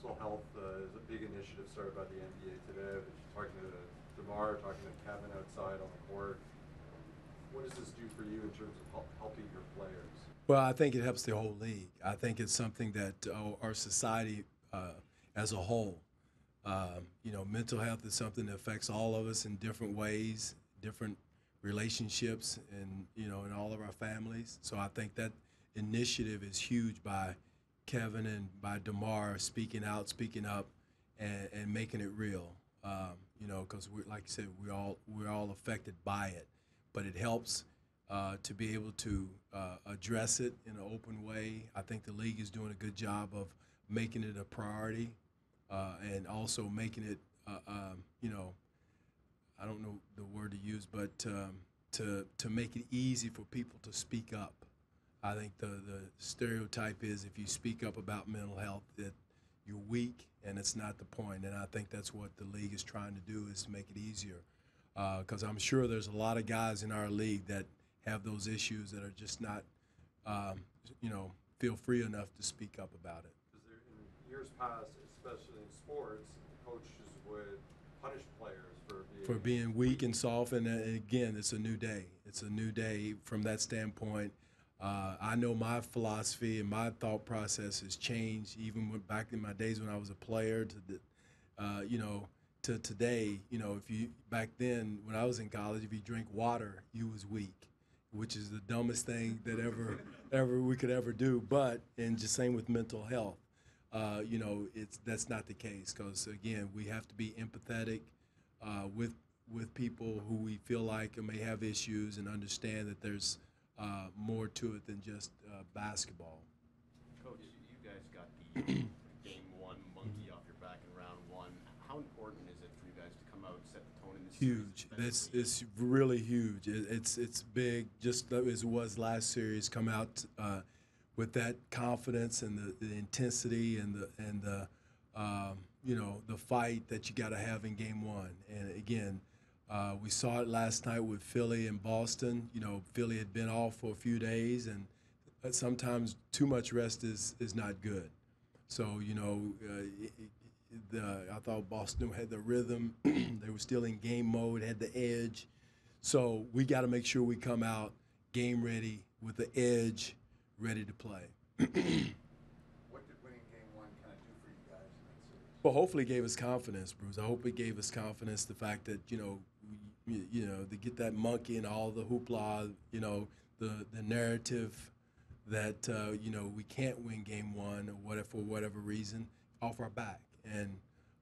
mental health uh, is a big initiative started by the NBA today. Talking to DeMar, talking to Kevin outside on the court. What does this do for you in terms of help, helping your players? Well, I think it helps the whole league. I think it's something that uh, our society uh, as a whole, um, you know, mental health is something that affects all of us in different ways, different relationships, and you know, in all of our families. So I think that initiative is huge by Kevin and by DeMar speaking out, speaking up, and, and making it real. Um, you know, because we, like you said, we all we're all affected by it, but it helps uh, to be able to uh, address it in an open way. I think the league is doing a good job of making it a priority uh, and also making it, uh, um, you know, I don't know the word to use, but um, to to make it easy for people to speak up. I think the the stereotype is if you speak up about mental health that you're weak, and it's not the point. And I think that's what the league is trying to do is to make it easier, because I'm sure there's a lot of guys in our league that have those issues that are just not, um, you know, feel free enough to speak up about it. Because in years past, especially in sports, coaches would punish players for being for being weak and soft. And, uh, again, it's a new day. It's a new day from that standpoint. Uh, I know my philosophy and my thought process has changed even back in my days when I was a player to the, uh, you know, to today. You know, if you back then when I was in college, if you drink water, you was weak, which is the dumbest thing that ever ever we could ever do. But and just same with mental health. Uh, you know, it's that's not the case because again, we have to be empathetic uh, with with people who we feel like may have issues and understand that there's uh, more to it than just uh, basketball. Coach, you guys got the game one monkey off your back in round one. How important is it for you guys to come out and set the tone in this Huge. series? That's defensively? it's really huge. It, it's it's big. Just as it was last series, come out uh, with that confidence and the, the intensity and the and the um, you know the fight that you got to have in game one. And again, uh, we saw it last night with Philly and Boston. You know, Philly had been off for a few days, and sometimes too much rest is is not good. So you know, uh, it- it- the I thought Boston had the rhythm. they were still in game mode, had the edge. So we got to make sure we come out game ready with the edge, ready to play. What did winning game one kind of do for you guys in that series? Well, hopefully, it gave us confidence, Bruce. I hope it gave us confidence. The fact that you know, you know, to get that monkey and all the hoopla, you know, the the narrative that uh, you know we can't win game one or whatever for whatever reason off our back and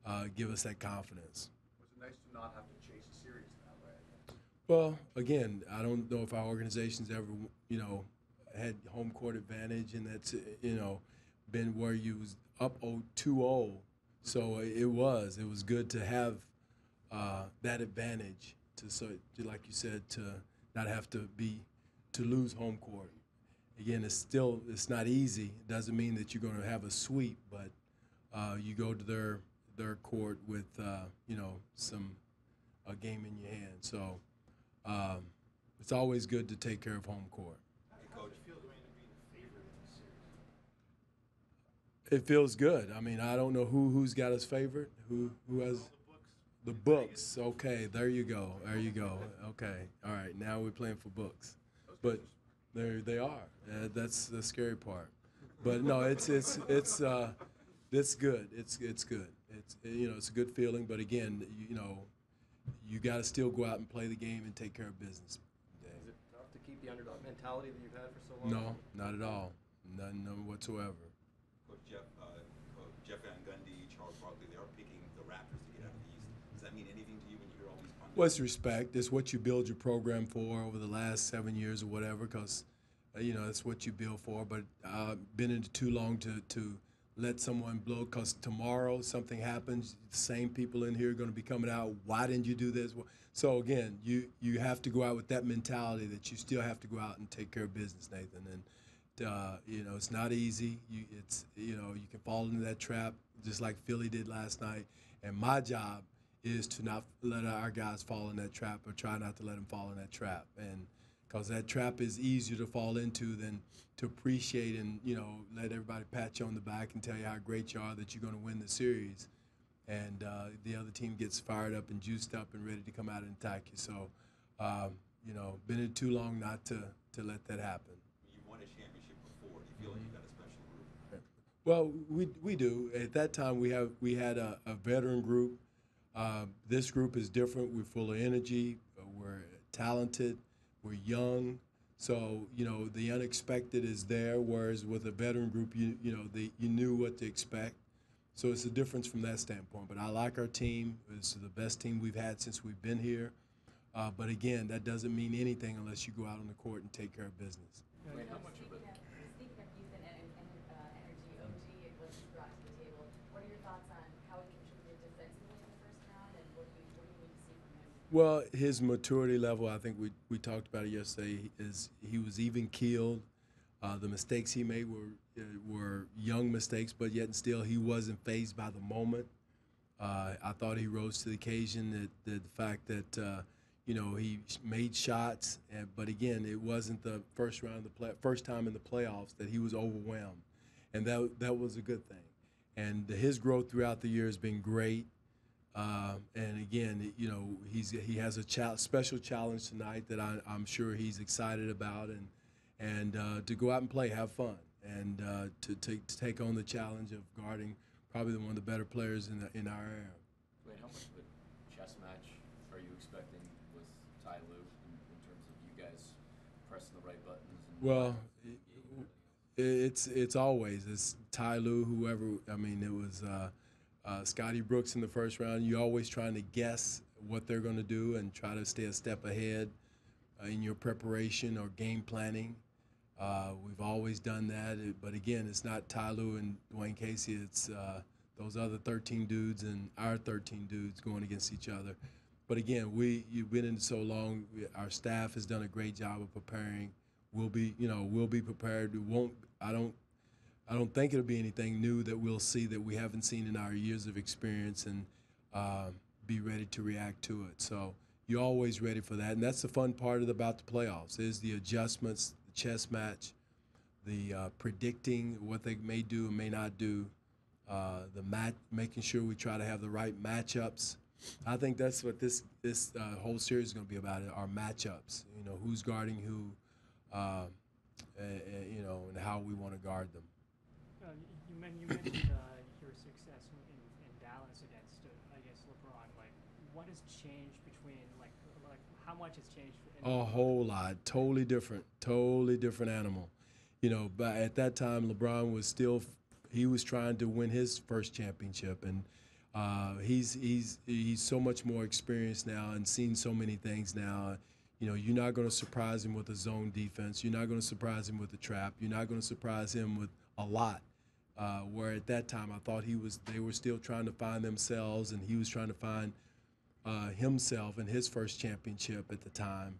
uh, give us that confidence. Was it nice to not have to chase a series that way? Well, again, I don't know if our organization's ever, you know, had home court advantage, and that's, you know, been where you was up 2-0. So it was. It was good to have uh, that advantage to, so like you said, to not have to be to lose home court. Again, it's still it's not easy. It doesn't mean that you're going to have a sweep, but uh, you go to their their court with uh, you know some a game in your hand. So um, it's always good to take care of home court. How did you feel going to be the favorite in the series? It feels good. I mean, I don't know who who's got his favorite. Who who has the books? Okay, there you go. There you go. Okay, all right. Now we're playing for books, but there they are. Uh, that's the scary part. But no, it's it's it's uh, it's good. It's it's good. It's you know it's a good feeling. But again, you know, you got to still go out and play the game and take care of business. Is it tough to keep the underdog mentality that you've had for so long? No, not at all. None, none whatsoever. Coach Jeff, uh, Coach Jeff Van Gundy, Charles Barkley, they are picking the Raptors to get out of the East. Does that mean anything to you when you hear all these pundits? Well, it's respect. It's what you build your program for over the last seven years or whatever, because uh, you know that's what you build for. But I've been in too long to to let someone blow. Because tomorrow something happens, the same people in here are going to be coming out. Why didn't you do this? So again, you you have to go out with that mentality that you still have to go out and take care of business, Nathan. And uh, you know it's not easy. You it's you know you can fall into that trap just like Philly did last night. And my job is to not let our guys fall in that trap or try not to let them fall in that trap. And because that trap is easier to fall into than to appreciate and you know let everybody pat you on the back and tell you how great you are that you're going to win the series, and uh, the other team gets fired up and juiced up and ready to come out and attack you. So, um, you know, been in too long not to to let that happen. You've won a championship before. Do you feel like you've got a special group? Well, we we do. At that time, we have we had a, a veteran group. Uh, this group is different. We're full of energy. uh, We're talented. We're young. So you know the unexpected is there. Whereas with a veteran group, you you know you knew what to expect. So it's a difference from that standpoint. But I like our team. It's the best team we've had since we've been here. Uh, but again, that doesn't mean anything unless you go out on the court and take care of business how much of it? Speaking of youth and, and, and uh, energy, OG, what he's brought to the table, what are your thoughts on how he contributed defensively in the first round, and what do you, what do you need to see from him? Well, his maturity level, I think we, we talked about it yesterday, is he was even keeled. Uh, the mistakes he made were uh, were young mistakes, but yet still he wasn't fazed by the moment. Uh, I thought he rose to the occasion. That, that the fact that uh, you know he made shots, and, but again, it wasn't the first round the play, first time in the playoffs that he was overwhelmed, and that that was a good thing. And his growth throughout the year has been great. Uh, and again, you know, he's he has a cha- special challenge tonight that I, I'm sure he's excited about, and and uh, to go out and play, have fun, and uh, to, take to take on the challenge of guarding probably one of the better players in the, in our era. Wait, how much of a chess match are you expecting with Ty Lue in, in terms of you guys pressing the right buttons? And Well, it, it's it's always it's Ty Lue, whoever. I mean, it was uh, uh, Scotty Brooks in the first round. You're always trying to guess what they're going to do and try to stay a step ahead uh, in your preparation or game planning. Uh, we've always done that, but again, it's not Ty Lue and Dwane Casey. It's uh, those other 13 dudes and our 13 dudes going against each other. But again, we you've been in so long. Our staff has done a great job of preparing. We'll be, you know, we'll be prepared. We won't. I don't. I don't think it'll be anything new that we'll see that we haven't seen in our years of experience, and uh, be ready to react to it. So you're always ready for that, and that's the fun part of about the playoffs is the adjustments, the chess match, the uh, predicting what they may do and may not do, uh, the mat, making sure we try to have the right matchups. I think that's what this this uh, whole series is going to be about: our matchups. You know, who's guarding who, uh, you know, and how we want to guard them. Y- you, mentioned uh, your success in, in, Dallas against, uh, I guess, LeBron. Like, what has changed between, like, like how much has changed? A whole lot, totally different, totally different animal. You know, but at that time, LeBron was still he was trying to win his first championship, and uh, he's he's he's so much more experienced now and seen so many things now. You know, you're not going to surprise him with a zone defense. You're not going to surprise him with a trap. You're not going to surprise him with a lot. Uh, where at that time, I thought he was they were still trying to find themselves, and he was trying to find uh, himself in his first championship at the time.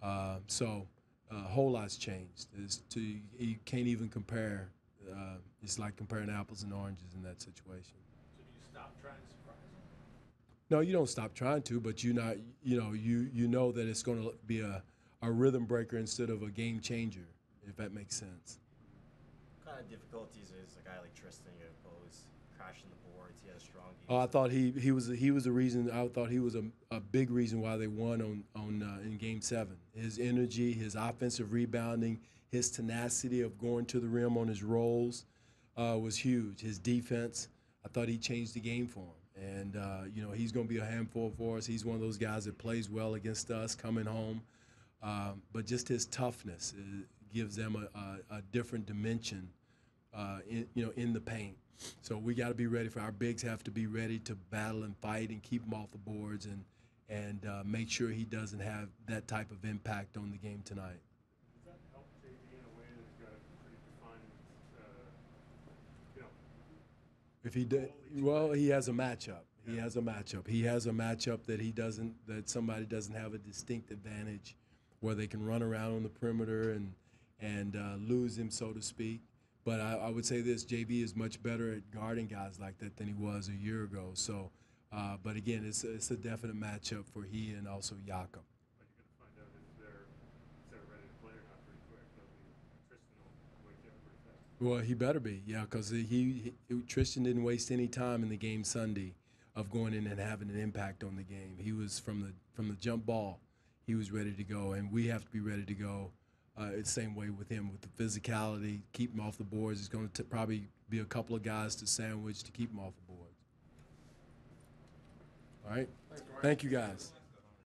Uh, so uh, a whole lot's changed. It's to you can't even compare. Uh, it's like comparing apples and oranges in that situation. So do you stop trying to surprise? No, you don't stop trying to, but you not you know you you know that it's going to be a, a rhythm breaker instead of a game changer, if that makes sense. Of difficulties is a guy like Tristan you oppose crashing the boards? He had a strong defense. Oh, I thought he he was he was a reason. I thought he was a, a big reason why they won on on uh, in Game Seven. His energy, his offensive rebounding, his tenacity of going to the rim on his rolls uh, was huge. His defense, I thought he changed the game for him. And uh, you know he's going to be a handful for us. He's one of those guys that plays well against us coming home. Um, but just his toughness uh, gives them a, a, a different dimension uh, in, you know, in the paint. So we got to be ready for our bigs have to be ready to battle and fight and keep him off the boards and and uh, make sure he doesn't have that type of impact on the game tonight. Does that help JV in a way that he's got a pretty defined, uh, you know, If he did, well, he has a matchup. He has a matchup. He has a matchup that he doesn't, that somebody doesn't have a distinct advantage, where they can run around on the perimeter and and uh, lose him, so to speak. But I, I, would say this: JV is much better at guarding guys like that than he was a year ago. So, uh, but again, it's a, it's a definite matchup for he and also Jakob. Well, he better be, yeah, because he, he, Tristan didn't waste any time in the game Sunday of going in and having an impact on the game. He was from the from the jump ball, he was ready to go, and we have to be ready to go uh, it's the same way with him with the physicality, keep him off the boards. It's going to probably be a couple of guys to sandwich to keep him off the boards. All right, thank you guys.